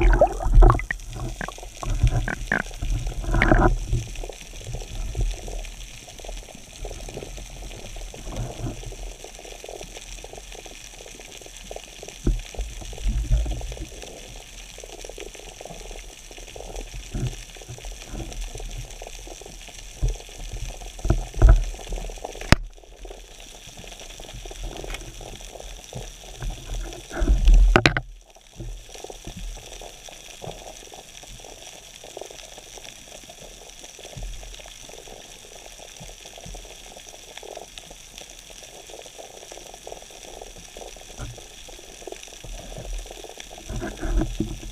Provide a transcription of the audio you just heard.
you. you